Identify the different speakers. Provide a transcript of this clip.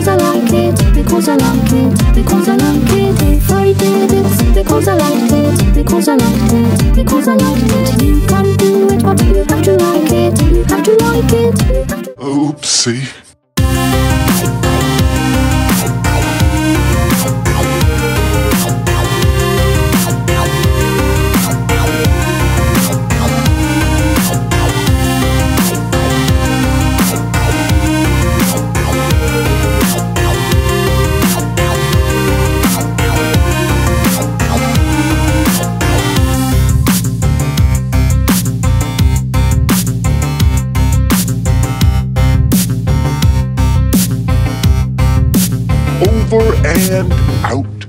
Speaker 1: because I like it, because I like it, because I like it. If I did it, because I liked it, because I liked it, because I liked it. You can do it, but you have to like it, you have to like it.
Speaker 2: Oopsie. Over and out.